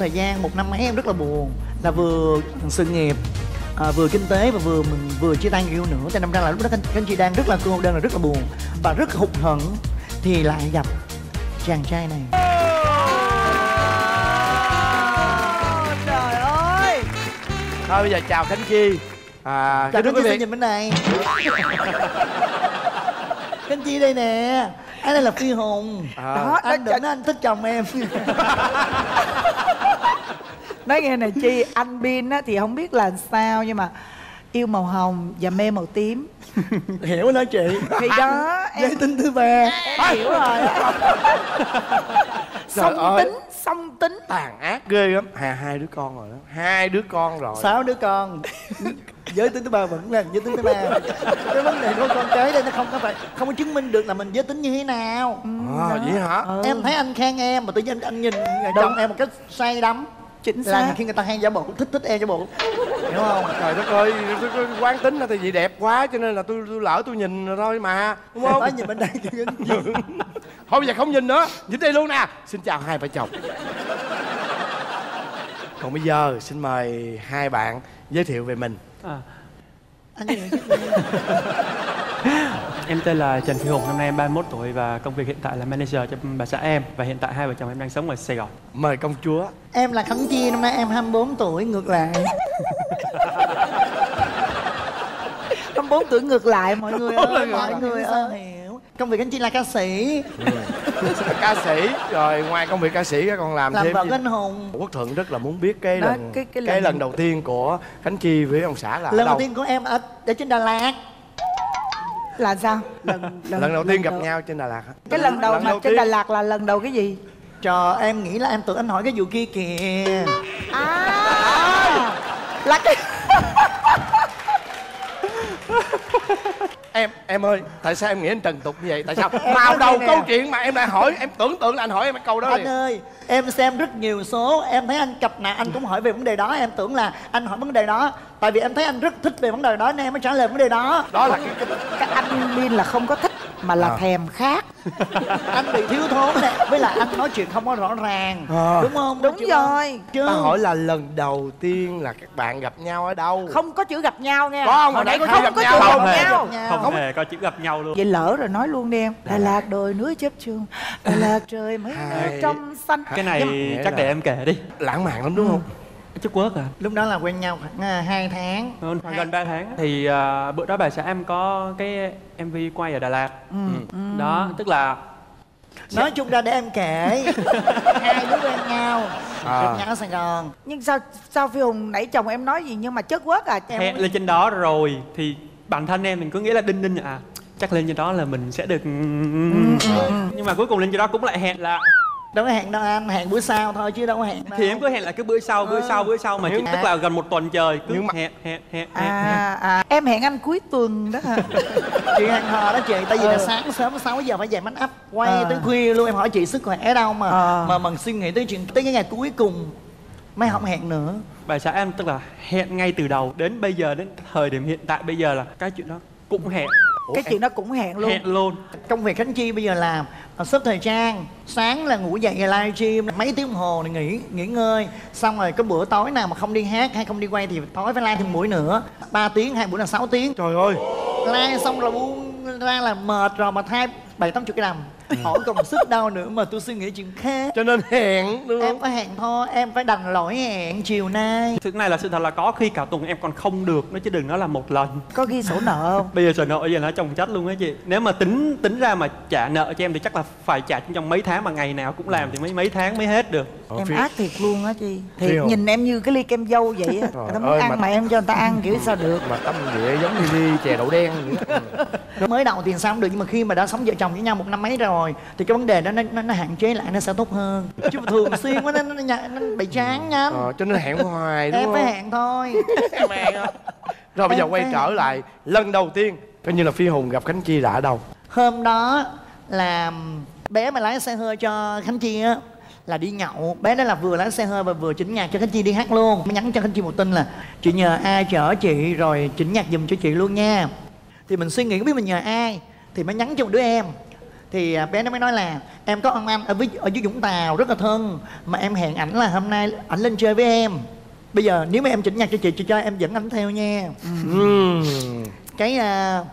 thời gian một năm mấy em rất là buồn. Là vừa sự nghiệp à, vừa kinh tế và vừa mình vừa chia tay người yêu nữa. Cho nên ra là lúc đó các, các anh chị đang rất là cô đơn là rất là buồn và rất hụt hẫng thì lại gặp chàng trai này. Trời ơi! Thôi bây giờ chào khánh chi. À chào chị vị. nhìn bên này. Anh chị đây nè. Anh đây là phi hùng. À. đó anh đừng nói anh thích chồng em nói nghe này chi anh bin á thì không biết là sao nhưng mà yêu màu hồng và mê màu tím. Hiểu đó chị. Thì đó em giới tính thứ ba. Em hiểu rồi. Song ơi. tính song tính. Tàn ác ghê lắm. Hai hai đứa con rồi đó. Hai đứa con rồi. Sáu đứa con. Giới tính thứ ba vẫn là giới tính thứ ba. Cái vấn đề của con cái đây nó không có phải không có chứng minh được là mình giới tính như thế nào. À, vậy hả? Ừ. em thấy anh khen em mà tự nhiên anh nhìn chồng em một cách say đắm chính là xác. khi người ta hay giả bộ thích thích em giả bộ. Hiểu không? Trời đất ơi tôi quán tính là tại vì đẹp quá cho nên là tôi, tôi lỡ tôi nhìn rồi thôi mà đúng không? Nói nhìn bên đây thôi bây giờ không nhìn nữa nhìn đây luôn nè. Xin chào hai vợ chồng. Còn bây giờ xin mời hai bạn giới thiệu về mình. À, anh gì? em tên là Trần Phi Hùng, năm nay em 31 tuổi và công việc hiện tại là manager cho bà xã em. Và hiện tại hai vợ chồng em đang sống ở Sài Gòn. mời công chúa. Em là khánh chi năm nay em 24 tuổi ngược lại. 24 tuổi ngược lại mọi người ơi mọi người ơi. Hiểu công việc anh chi là ca sĩ. Ca sĩ? Rồi ngoài công việc ca sĩ ra còn làm, làm thêm vợ anh hùng. Quốc thuận rất là muốn biết cái Đó, lần cái- cái cái lần- lần đầu tiên của khánh chi với ông xã là ở lần đầu tiên của em ở, ở trên đà lạt là sao lần lần đầu tiên gặp nhau trên đà lạt hả? cái lần đầu Lần mà đầu trên tiên. Đà Lạt là lần đầu cái gì Trời em nghĩ là em tưởng anh hỏi cái vụ kia kìa à là cái em em ơi tại sao em nghĩ anh trần tục như vậy tại sao màu đầu nè. câu chuyện mà em lại hỏi em tưởng tượng là anh hỏi em cái câu đó Anh liền. ơi em xem rất nhiều số Em thấy anh cặp nào anh cũng hỏi về vấn đề đó Em tưởng là anh hỏi vấn đề đó Tại vì em thấy anh rất thích về vấn đề đó Nên em mới trả lời vấn đề đó đó là cái, cái cái anh bin là không có thích mà là À. thèm khác Anh bị thiếu thốn nè Với lại anh nói chuyện không có rõ ràng À. Đúng không? đúng không? rồi Chứ ta hỏi là lần đầu tiên là các bạn gặp nhau ở đâu không có chữ gặp nhau nha Có không? hồi nãy không không gặp có nhau. chữ Không hề. Không hề có chữ gặp nhau luôn. vậy lỡ rồi nói luôn đi em Đà Lạt đồi núi chớp chuông Đà Lạt trời mấy nơi trong xanh Cái này nghĩa chắc là- để em kể đi. lãng mạn lắm đúng không Chút quốc à. Lúc đó là quen nhau khoảng 2 tháng. Hơn khoảng gần 3 tháng thì à, bữa đó bà xã em có cái MV quay ở Đà Lạt. Ừ. Đó, tức là Nói chung ra để em kể. Hai đứa quen nhau. À. Gặp nhau ở Sài Gòn. Nhưng sao sao phi hùng nãy chồng em nói gì nhưng mà chất quất à? Em hẹn lên trên đó rồi. Thì bản thân em mình cứ nghĩ là đinh đinh à. Chắc lên trên đó là mình sẽ được nhưng mà cuối cùng lên trên đó cũng lại hẹn là Đâu có hẹn đâu anh Hẹn bữa sau thôi chứ đâu có hẹn đâu thì em cứ hẹn là cứ bữa sau bữa sau bữa sau mà chỉ, À. tức là gần một tuần trời cứ Nhưng mà- hẹn hẹn hẹn à, à em hẹn anh cuối tuần đó hả chị hẹn hò đó chị tại vì Ờ. là sáng sớm 6 giờ phải dậy make up quay Ờ. tới khuya luôn em hỏi chị sức khỏe đâu mà Ờ. mà mình suy nghĩ tới chuyện tới cái ngày cuối cùng mới không hẹn nữa bà xã em tức là hẹn ngay từ đầu đến bây giờ đến thời điểm hiện tại bây giờ là cái chuyện đó cũng hẹn cái chuyện đó cũng hẹn luôn. hẹn luôn. Công việc khánh chi bây giờ làm là sắp thời trang sáng là ngủ dậy live stream mấy tiếng đồng hồ thì nghỉ nghỉ ngơi. Xong rồi có bữa tối nào mà không đi hát hay không đi quay thì tối phải live thêm buổi nữa. 3 tiếng hai buổi là 6 tiếng. Trời ơi. Live xong là buông ra là mệt rồi mà thay bảy tám chục cái đầm hỏi còn sức đâu nữa mà tôi suy nghĩ chuyện khác. Cho nên hẹn đúng em không? phải hẹn thôi em phải đành lỗi hẹn chiều nay. Thứ này là sự thật là có khi cả tuần em còn không được nó chứ đừng nói là một lần. Có ghi sổ nợ không? Bây giờ sở nợ giờ nó chồng chất luôn á chị. Nếu mà tính tính ra mà trả nợ cho em thì chắc là phải trả trong mấy tháng mà ngày nào cũng làm thì mấy mấy tháng mới hết được. Em ác thiệt luôn á chị. Thiệt nhìn em như cái ly kem dâu vậy á. Người ta muốn ơi, ăn mà- mà... em cho người ta ăn kiểu sao được? mà tâm địa giống như ly chè đậu đen vậy mới đầu thì sao cũng được nhưng mà khi mà đã sống vợ chồng với nhau một năm mấy rồi thì cái vấn đề đó nó, nó, nó hạn chế lại nó sẽ tốt hơn. Chứ mà thường xuyên quá nó, nó, nó, nó bị chán nhanh ờ, cho nên hẹn hoài đúng em không? phải hẹn thôi. Em hẹn rồi bây giờ Em quay trở hẹn. lại lần đầu tiên coi như là phi hùng gặp khánh chi là ở đâu? Hôm đó là bé mà lái xe hơi cho khánh chi á là đi nhậu. Bé đó là vừa lái xe hơi và vừa chỉnh nhạc cho khánh chi đi hát luôn. Mới nhắn cho khánh chi một tin là chị nhờ ai chở chị rồi chỉnh nhạc giùm cho chị luôn nha. Thì mình suy nghĩ không biết mình nhờ ai thì mới nhắn cho một đứa em thì à, bé nó mới nói là em có ông anh ở, với, ở dưới Vũng Tàu rất là thân mà em hẹn ảnh là hôm nay ảnh lên chơi với em. Bây giờ nếu mà em chỉnh nhạc cho chị chị cho em dẫn ảnh theo nha. Cái à,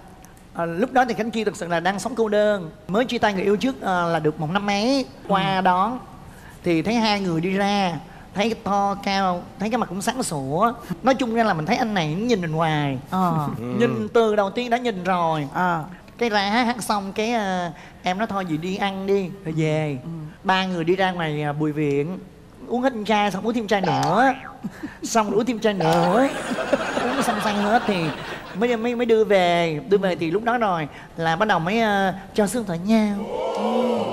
à, lúc đó thì khánh chi thực sự là đang sống cô đơn. Mới chia tay người yêu trước à, là được một năm mấy. Qua đón thì thấy hai người đi ra thấy cái to cao thấy cái mặt cũng sáng sủa. Nói chung ra là mình thấy anh này nhìn mình hoài. Ờ. Nhìn từ đầu tiên đã nhìn rồi. Ờ cái ra hát xong cái à, em nói thôi gì đi ăn đi. Rồi về. Ba người đi ra ngoài à, bùi viện uống hết chai xong uống thêm chai nữa. Xong uống thêm chai nữa. Uống xong say hết thì mới mới mới đưa về. Đưa về thì lúc đó rồi là bắt đầu mới à, cho xương thoại nhau.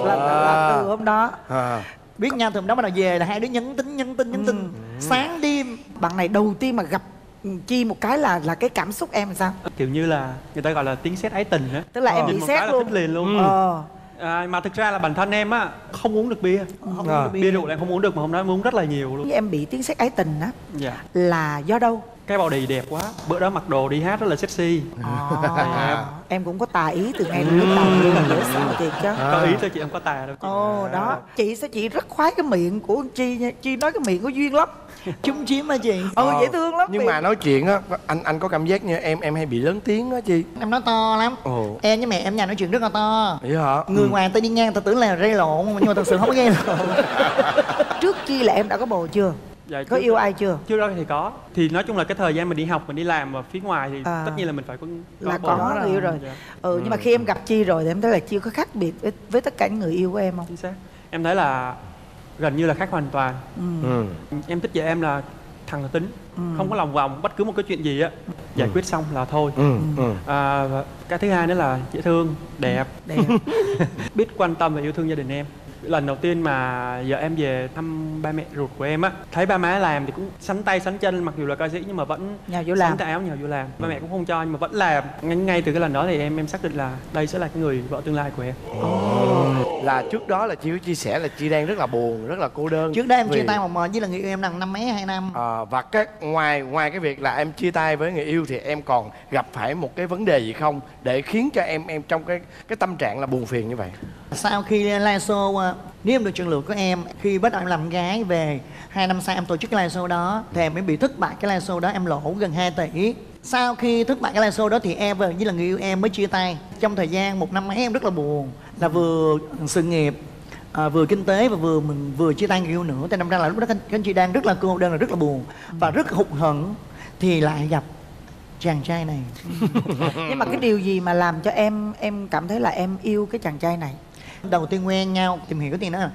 Là, là, là từ hôm đó. À. biết nhau từ hôm đó bắt đầu về là hai đứa nhắn tin nhắn tin nhắn tin. Sáng đêm. Bạn này đầu tiên mà gặp chi một cái là là cái cảm xúc em làm sao? Kiểu như là người ta gọi là tiếng sét ái tình á. Tức là em Nhìn bị là luôn. thích liền luôn. Ờ à, mà thực ra là bản thân em á không uống được bia. Không uống À. được bia. rượu là em không uống được mà hôm đó em uống rất là nhiều luôn. Em bị tiếng sét ái tình á. Dạ. Là do đâu cái body đẹp quá. Bữa đó mặc đồ đi hát rất là sexy. Ờ, em cũng có tà ý từ ngay lúc đầu luôn dễ sợ thiệt chứ. Có ý thôi chị em có tà đâu chị. Ồ đó. Chị sao chị rất khoái cái miệng của chi nha. Chi nói cái miệng có duyên lắm. Chung chiếm mà chị? Ừ Ờ, dễ thương lắm nhưng miệng. mà nói chuyện á anh anh có cảm giác như em em hay bị lớn tiếng á chi em nói to lắm. Ồ. Em với mẹ em nhà nói chuyện rất là to. Vậy hả? Người ngoài ta đi ngang ta tưởng là gây lộn nhưng mà thật sự không có gây lộn. Trước chi là em đã có bồ chưa dạ, có yêu ai chưa? trước đó thì có. Thì nói chung là cái thời gian mình đi học mình đi làm ở phía ngoài thì À. tất nhiên là mình phải có, là có người yêu rồi. Dạ, ừ nhưng mà khi em gặp chi rồi thì em thấy là chi có khác biệt với, với tất cả những người yêu của em không? Chính xác. Em thấy là gần như là khác hoàn toàn. Ừ. em thích vợ em là thẳng là tính. Không có lòng vòng bất cứ một cái chuyện gì á giải quyết xong là thôi. Ừ. Ừ. à, và cái thứ hai nữa là dễ thương đẹp. Đẹp. Biết quan tâm và yêu thương gia đình em lần đầu tiên mà vợ em về thăm ba mẹ ruột của em á. Thấy ba má làm thì cũng sắn tay sắn chân mặc dù là ca sĩ nhưng mà vẫn nhào vô làm. sắn tay áo nhào vô làm. Ba mẹ cũng không cho nhưng mà vẫn làm. Ngay, ngay từ cái lần đó thì em em xác định là đây sẽ là cái người vợ tương lai của em là trước đó là chị có chia sẻ là chị đang rất là buồn rất là cô đơn trước đó em chia Vì- tay một mờ với là người yêu em năm năm mấy hai năm? À, và cái ngoài ngoài cái việc là em chia tay với người yêu thì em còn gặp phải một cái vấn đề gì không để khiến cho em em trong cái cái tâm trạng là buồn phiền như vậy? Sau khi live show à, nếu em được chọn lựa của em khi bắt đầu em làm gái về hai năm sau em tổ chức cái live show đó thì em mới bị thất bại cái live show đó em lỗ gần 2 tỷ. Sau khi thất bại cái live show đó thì em với là người yêu em mới chia tay. Trong thời gian một năm mấy em rất là buồn là vừa sự nghiệp à, vừa kinh tế và vừa mình vừa chia tay người yêu nữa. Cho nên ra là lúc đó các, anh chị đang rất là cô đơn là rất là buồn và rất hụt hẫng thì lại gặp chàng trai này. Nhưng mà cái điều gì mà làm cho em em cảm thấy là em yêu cái chàng trai này? Đầu tiên quen nhau tìm hiểu cái tiền đó. Là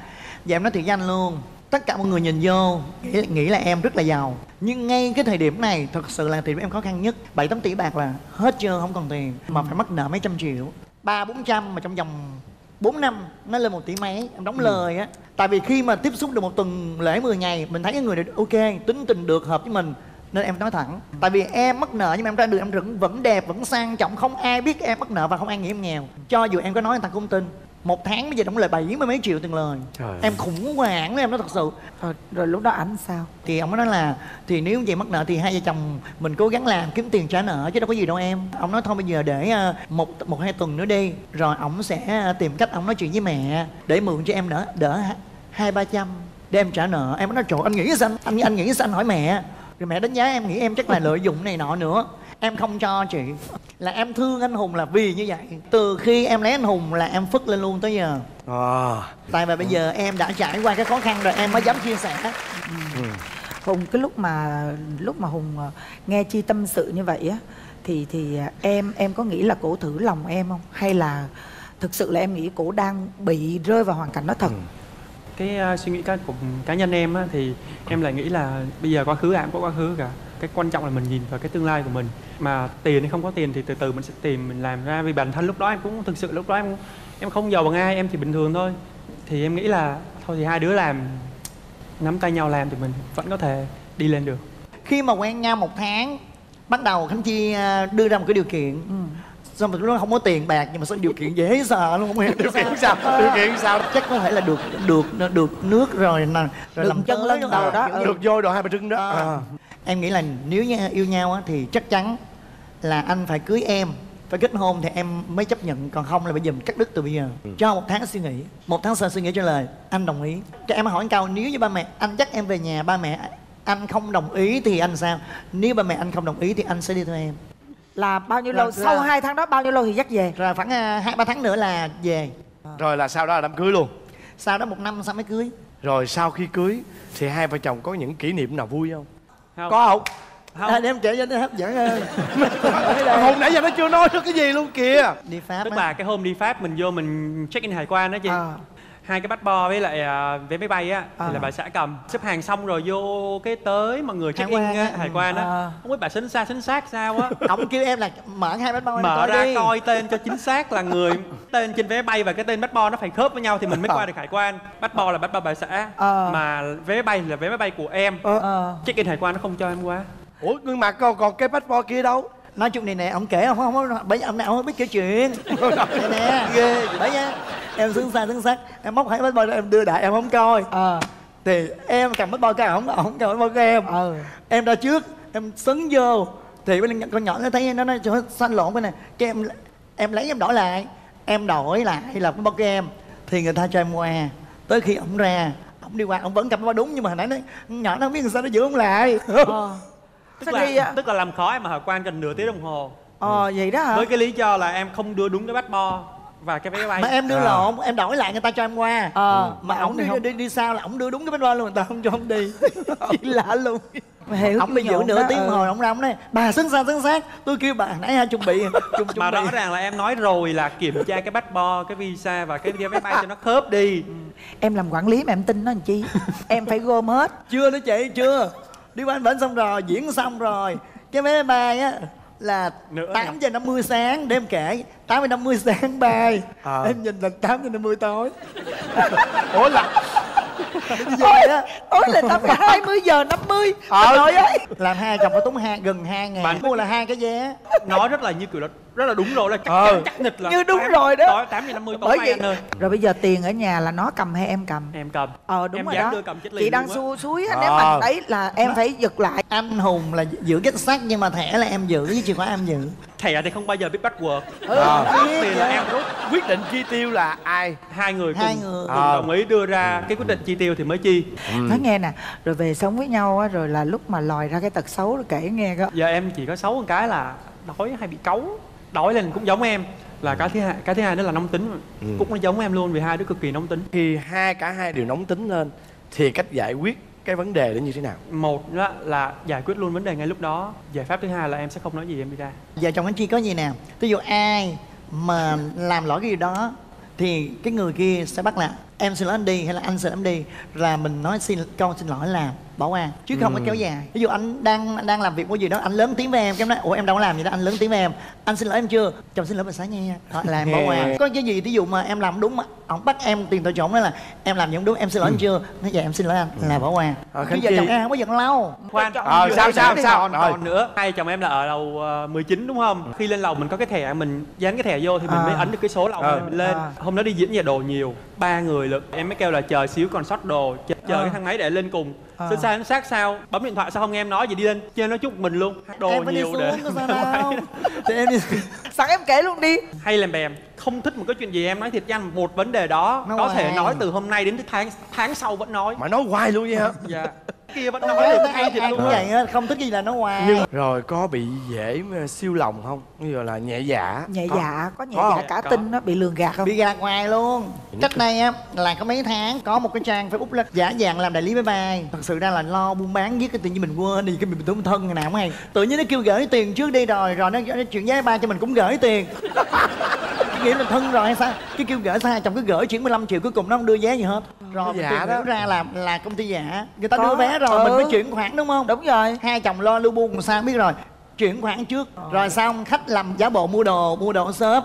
dạ em nói thiệt với anh luôn tất cả mọi người nhìn vô nghĩ, nghĩ là em rất là giàu. Nhưng ngay cái thời điểm này thật sự là điểm em khó khăn nhất. Bảy tám tỷ bạc là hết chưa không còn tiền mà phải mắc nợ mấy trăm triệu. Ba bốn trăm mà trong vòng 4 năm nó lên một tỷ mấy em đóng lời á. Tại vì khi mà tiếp xúc được một tuần lễ 10 ngày mình thấy cái người này ok tính tình được hợp với mình nên em nói thẳng. Tại vì em mắc nợ nhưng mà em ra đường em vẫn vẫn đẹp vẫn sang trọng không ai biết em mắc nợ và không ai nghĩ em nghèo. Cho dù em có nói người ta cũng tin một tháng bây giờ đóng lời bảy mươi mấy triệu tiền lời. Trời em khủng hoảng em nói thật sự. Rồi, rồi lúc đó ảnh sao? Thì ông ấy nói là thì nếu vậy mắc nợ thì hai vợ chồng mình cố gắng làm kiếm tiền trả nợ chứ đâu có gì đâu em. Ông nói thôi bây giờ để ờ, một một hai tuần nữa đi rồi ông sẽ tìm cách ông nói chuyện với mẹ để mượn cho em đỡ đỡ ha- hai ba trăm để em trả nợ. Em nói trời anh nghĩ sao anh anh, anh nghĩ sao anh hỏi mẹ? Rồi mẹ đánh giá em nghĩ em chắc là lợi dụng này nọ nữa em không cho chị. Là em thương anh hùng là vì như vậy. Từ khi em lấy anh hùng là em phất lên luôn tới giờ. À, tại vì bây giờ em đã trải qua cái khó khăn rồi em mới dám chia sẻ. Hùng cái lúc mà lúc mà hùng ờ, nghe chi tâm sự như vậy á thì thì ờ, em em có nghĩ là cổ thử lòng em không? Hay là thực sự là em nghĩ cổ đang bị rơi vào hoàn cảnh đó thật cái uh, suy nghĩ cá của cá nhân em á, thì em lại nghĩ là bây giờ quá khứ ai cũng có quá khứ cả. Cái quan trọng là mình nhìn vào cái tương lai của mình. Mà tiền hay không có tiền thì từ từ mình sẽ tìm mình làm ra. Vì bản thân lúc đó em cũng thực sự lúc đó em em không giàu bằng ai em thì bình thường thôi. Thì em nghĩ là thôi thì hai đứa làm nắm tay nhau làm thì mình vẫn có thể đi lên được. Khi mà quen nhau một tháng bắt đầu khánh chi à, đưa ra một cái điều kiện. Ừ. rồi lúc đó không có tiền bạc nhưng mà sao điều kiện dễ sợ luôn không hiểu điều kiện sao. điều kiện sao? Chắc có thể là được được được nước rồi nè rồi làm chân rồi. đầu đó, ừ. được vô đồ hai bà trưng đó. À. em nghĩ là nếu như yêu nhau á, thì chắc chắn là anh phải cưới em phải kết hôn thì em mới chấp nhận còn không là bây giờ mình cắt đứt từ bây giờ. Cho một tháng suy nghĩ một tháng sau suy nghĩ trả lời anh đồng ý. Cho em hỏi câu nếu như ba mẹ anh dắt em về nhà ba mẹ anh không đồng ý thì anh sao? Nếu ba mẹ anh không đồng ý thì anh sẽ đi theo em là bao nhiêu Là- lâu? Sau là- hai tháng đó bao nhiêu lâu thì dắt về? Rồi khoảng à, hai ba tháng nữa là về. Rồi là sau đó là đám cưới luôn. Sau đó một năm sau mới cưới. Rồi sau khi cưới thì hai vợ chồng có những kỷ niệm nào vui không? Không. Có không? Không. À, để em kể cho nó hấp dẫn hơn. Hồi nãy giờ nó chưa nói được cái gì luôn kìa. Đi pháp tức á. là cái hôm đi pháp mình vô mình check in hải quan đó chị. À, hai cái passport với lại à, vé máy bay á thì À. là bà xã cầm. Xếp hàng xong rồi vô cái tới mọi người check in á, hải quan á. À. không biết bà xính xa xính xác sao á. Ông kêu em là mở hai bánh bao mở coi ra đi. coi tên cho chính xác là người tên trên vé máy bay và cái tên passport nó phải khớp với nhau thì mình mới qua được hải quan. Passport là passport bà xã Ờ. mà vé máy bay là vé máy bay của em. Ờ. check in hải quan nó không cho em qua. Ủa nhưng mà còn còn cái passport kia đâu? Nói chung này nè ông kể ông không không bởi ông nào không biết kể chuyện. Nè ghê bởi nha em xứng xa xứng sắc em móc hai bánh bao ra em đưa đại em không coi. Ờ. Thì em cầm bánh bao cái ổng ổng cầm bánh bao của em. Ờ em ra trước em sấn vô. Thì bên con nhỏ nó thấy nó nói cho xanh lộn bên này. Cái em em lấy em đổi lại. Em đổi lại là bánh bao của em. Thì người ta cho em qua. Tới khi ổng ra ổng đi qua ổng vẫn cầm bánh bao đúng nhưng mà hồi nãy nó nhỏ nó không biết làm sao nó giữ ổng lại. Ờ. Tức Sao đi là tức là làm khó em mà hải quan cần nửa tiếng đồng hồ. Ờ vậy đó hả? Với cái lý do là em không đưa đúng cái passport và cái vé máy bay. Mà em đưa À. lộn em đổi lại người ta cho em qua. Ờ. Mà ổng đi, không. đi đi sau là ổng đưa đúng cái bánh bao luôn người ta không cho ổng đi. Lạ luôn. Hiểu ổng bị giữ nửa đó, tiếng ừ. đồng hồ ổng ra ổng nói bà xứng xa xứng xác. Tôi kêu bà nãy ha chuẩn bị chuẩn, chuẩn mà bị. rõ ràng là em nói rồi là kiểm tra cái passport cái visa và cái vé máy bay cho nó khớp đi. Em làm quản lý mà em tin nó làm chi? Em phải gom hết. Chưa nữa chị chưa. Đi qua anh bển xong rồi diễn xong rồi. Cái vé máy bay á là Nữa 8 giờ 50 sáng để em kể 8 giờ 50 sáng bay. À. em nhìn là 8 giờ 50 tối. Ủa là á ôi là tầm 20 giờ 50 ờ. Trời ơi. Làm hai chồng phải tốn hai gần hai ngàn. Bạn- mua là hai cái vé. Nói rất là như kiểu là rất là đúng rồi là chắc Ờ. chắc nịch là Như đúng tám- rồi đó. tám giờ năm mươi bởi vì anh ơi. rồi bây giờ tiền ở nhà là nó cầm hay em cầm? Em cầm. Ờ đúng em rồi đó. đưa cầm chết chị đang xu suối á Ờ. nếu mà đấy là em phải giật lại. Anh hùng là giữ cái xác nhưng mà thẻ là em giữ với chìa khóa em giữ. Thẻ thì không bao giờ biết bắt quật ừ, biết tiền là em rút quyết định chi tiêu là ai? Hai người cùng, Hai người. cùng Ờ. đồng ý đưa ra cái quyết định chi tiêu thì mới chi. Nói nghe nè rồi về sống với nhau á rồi là lúc mà lòi ra cái tật xấu rồi kể nghe có giờ em chỉ có xấu một cái là đói hay bị cấu đói lên cũng giống em. Là cái thứ hai cái thứ hai đó là nóng tính. Cũng nó giống em luôn vì hai đứa cực kỳ nóng tính. Khi hai cả hai đều nóng tính lên thì cách giải quyết cái vấn đề đó như thế nào? Một đó là giải quyết luôn vấn đề ngay lúc đó. Giải pháp thứ hai là em sẽ không nói gì em đi ra. Vợ chồng anh chi có gì nè? Ví dụ ai mà làm lỗi cái gì đó thì cái người kia sẽ bắt là em xin lỗi anh đi hay là anh xin lỗi em đi là mình nói xin câu xin lỗi là bỏ qua chứ không có kéo dài. Ví dụ anh đang đang làm việc cái gì đó anh lớn tiếng với em cái em nói ủa em đâu có làm gì đó anh lớn tiếng với em. Anh xin lỗi em chưa? Chồng xin lỗi bà xã nha. Thôi là em bỏ qua có cái gì ví dụ mà em làm đúng mà ông bắt em tiền tội trộm đó là em làm gì không đúng em xin lỗi anh chưa? Nói vậy em xin lỗi anh là bỏ qua Ờ, chứ Khánh vợ Chi- chồng em không có giận lâu. Khoan. Ờ, sao, sao, sao? còn, nữa hai chồng em là ở lầu ờ, 19 đúng không? Khi lên lầu mình có cái thẻ mình dán cái thẻ vô thì mình À. mới ấn được cái số lầu Ờ. mình lên. À. hôm đó đi diễn về đồ nhiều ba người lận. Em mới kêu là chờ xíu còn sót đồ chờ, chờ Ờ. cái thang máy để lên cùng À. xin sao sát sao? Bấm điện thoại sao không nghe em nói gì đi lên? Trên nói chút mình luôn. Đồ em nhiều để thì em đi sẵn em kể luôn đi. Hay làm bèm không thích một cái chuyện gì em. Nói thiệt cho anh một vấn đề đó Nói có thể nói từ hôm nay đến tháng tháng sau vẫn nói. Mà nói hoài luôn vậy hả dạ kia vẫn nói được ai, ai cũng vậy á không thích gì là nó hoài nhưng rồi có bị dễ mà siêu lòng không? Như là nhẹ dạ. Nhẹ Có. dạ có nhẹ Có dạ cả Có. tin nó bị lường gạt không? Bị gạt hoài luôn. Cách đây á là có mấy tháng có một cái trang facebook là giả dạng làm đại lý máy bay. Thật sự ra là lo buôn bán với cái tự nhiên mình quên đi cái mình tủi thân ngày nào cũng hay. Tự nhiên nó kêu gửi tiền trước đi rồi rồi nó, nó chuyển giá máy bay cho mình cũng gửi tiền nghĩa là thân rồi hay sao? Cái kêu gửi sao? Hai chồng cứ gửi chuyển 15 triệu cuối cùng nó không đưa vé gì hết. Rồi mình giả tìm đó. ra là là công ty giả. Người ta Có. đưa vé rồi Ừ. mình mới chuyển khoản đúng không? Đúng rồi. Hai chồng lo lưu buôn làm sao biết rồi. Chuyển khoản trước. Rồi xong khách làm giả bộ mua đồ mua đồ ở shop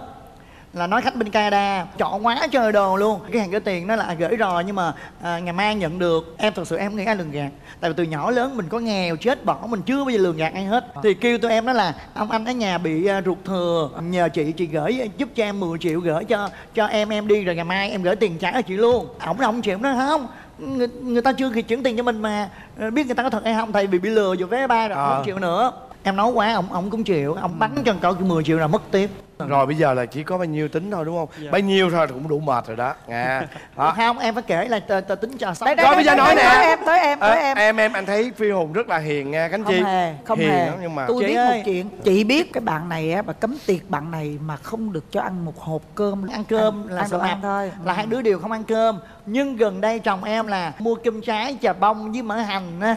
là nói khách bên Canada chọn quá trời đồ luôn. Cái hàng gửi tiền nó là gửi rồi nhưng mà à, ngày mai nhận được em thật sự em không nghĩ ai lường gạt. Tại vì từ nhỏ lớn mình có nghèo chết bỏ mình chưa bao giờ lường gạt ai hết. Thì kêu tụi em đó là ông anh ở nhà bị à, ruột thừa nhờ chị chị gửi giúp cho em 10 triệu gửi cho cho em em đi rồi ngày mai em gửi tiền trả cho chị luôn. Ổng là không chịu nói không người, người ta chưa kịp chuyển tiền cho mình mà Ờ, biết người ta có thật hay không thầy bị bị lừa vô vé ba rồi Ờ. không chịu nữa. Em nói quá ông ông cũng chịu ông bắn cho cậu 10 triệu là mất tiếp rồi bây giờ là chỉ có bao nhiêu tính thôi đúng không? Dạ. bấy nhiêu thôi cũng đủ mệt rồi đó. Nha đó. không em phải kể là tờ, tờ tính cho xong. Rồi bây giờ nói nè. tới em tới em tới em. em em anh thấy phi hùng rất là hiền nha cánh không chi. hề không hiền hề. lắm, nhưng mà tôi Chị biết ơi. một chuyện. Chị biết cái bạn này á bà cấm tiệc bạn này mà không được cho ăn một hộp cơm. Ăn cơm ăn, là ăn sợ ăn thôi. là hai đứa đều không ăn cơm. Nhưng gần đây chồng em là mua cơm trái chà bông với mỡ hành á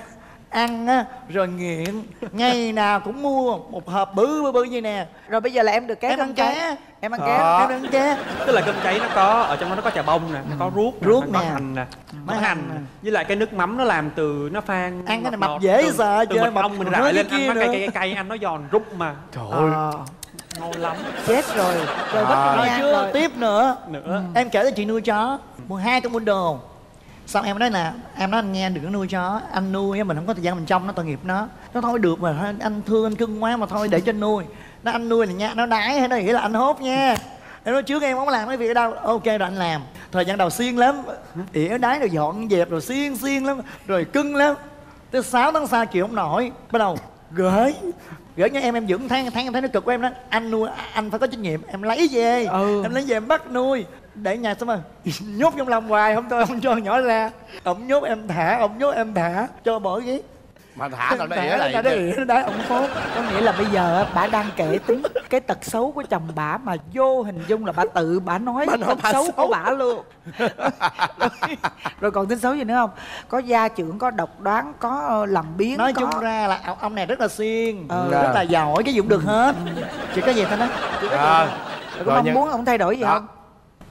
ăn á rồi nghiện. Ngày nào cũng mua một hộp bự bự bự như nè. Rồi bây giờ là em được ké Em ăn cháy ké. em ăn ké. Em ăn ké. Tức là cơm cháy nó có ở trong đó nó có chà bông nè nó có ruốc nè, Ruốc nó có nè. hành nè Mỡ mỡ hành. Nè. nè. với lại cái nước mắm nó làm từ nó phan Ăn cái này mập dễ sợ từ mật mập ong mình rải cái lên ăn kia nó cay nữa. cay cay ăn nó giòn rút mà. Trời ơi. Ờ, ngon lắm. Chết rồi. Rồi À. bất rồi ngờ chưa? Rồi tiếp nữa. Nữa. Em kể cho chị nuôi chó. Mua hai cái mua đồ xong em nói nè em nói anh nghe đừng có nuôi chó. Anh nuôi á, mình không có thời gian mình trông nó tội nghiệp nó. Nó thôi được mà anh thương anh cưng quá mà thôi để cho anh nuôi. Nó anh nuôi là nha nó đái hay nó nghĩ là anh hốt nha. Em nói trước em không làm cái việc ở đâu. Ok rồi anh làm. Thời gian đầu xiên lắm. Ỉa đái rồi dọn dẹp rồi xiên xiên lắm rồi cưng lắm. Tới 6 tháng sau chịu không nổi bắt đầu gửi. Gửi cho em em dưỡng tháng tháng em thấy nó cực của em đó anh nuôi anh phải có trách nhiệm em lấy về. Ừ. em lấy về em bắt nuôi để nhà xong rồi. Nhốt trong lòng hoài không thôi không cho nhỏ ra. Ông nhốt em thả ông nhốt em thả. Cho bỏ ghét mà thả tao đây lại nó để nó đá ông phốt có nghĩa là bây giờ bà đang kể tính cái tật xấu của chồng bà mà vô hình dung là bà tự bà nói Bà nói tật bà xấu xấu. của bà luôn. Rồi còn tính xấu gì nữa không? Có gia trưởng có độc đoán có ờ, làm biến nói có... chung ra là ông, này rất là siêng. Ừ. rất là giỏi cái gì cũng được hết. Chỉ có gì thôi đó. Chỉ có gì Ờ. Rồi có Rồi mong nhưng- muốn ông thay đổi gì Đó. không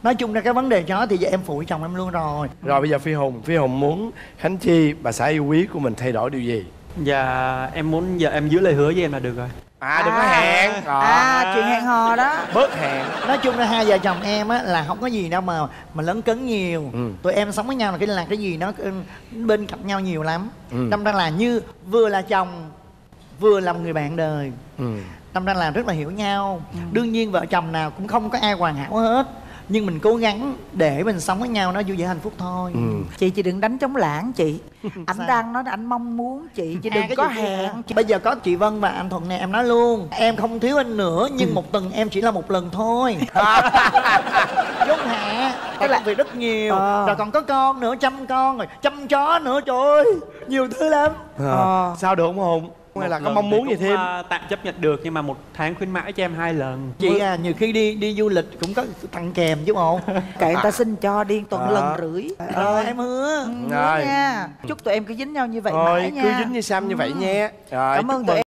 nói chung ra cái vấn đề chó thì giờ em phụ chồng em luôn rồi. Rồi bây giờ phi hùng phi hùng muốn khánh chi bà xã yêu quý của mình thay đổi điều gì? Và em muốn giờ em giữ lời hứa với em là được rồi. À đừng có hẹn. Rồi. à chuyện hẹn hò đó. Bớt hẹn. Nói chung ra hai vợ chồng em á là không có gì đâu mà mà lấn cấn nhiều. Ừ. tụi em sống với nhau là cái là cái gì nó ừ, bên cạnh nhau nhiều lắm. Ừ. đâm ra là như vừa là chồng vừa là một người bạn đời. Ừ. đâm ra là rất là hiểu nhau. Đương nhiên vợ chồng nào cũng không có ai hoàn hảo hết nhưng mình cố gắng để mình sống với nhau nó vui vẻ hạnh phúc thôi. Ừ. chị chị đừng đánh trống lãng chị. Anh Sao? đang nói là anh mong muốn chị. Chứ À, đừng có hẹn bây giờ có chị Vân và anh Thuận nè em nói luôn. Em không thiếu anh nữa nhưng một tuần em chỉ là một lần thôi. Chốt hạ cái làm việc rất nhiều. Ờ. rồi còn có con nữa chăm con rồi. Chăm chó nữa trời ơi. Nhiều thứ lắm. Ờ. sao được không hùng hay là có mong muốn gì thêm. à, tạm chấp nhận được nhưng mà một tháng khuyến mãi cho em hai lần. Chị à nhiều khi đi đi du lịch cũng có tặng kèm chứ bộ. Kệ người ta xin cho đi tuần Đó. lần rưỡi. Rồi em hứa Rồi. nha chúc tụi em cứ dính nhau như vậy thôi mãi nha. cứ dính như sam như vậy nha rồi Cảm ơn tụi mừng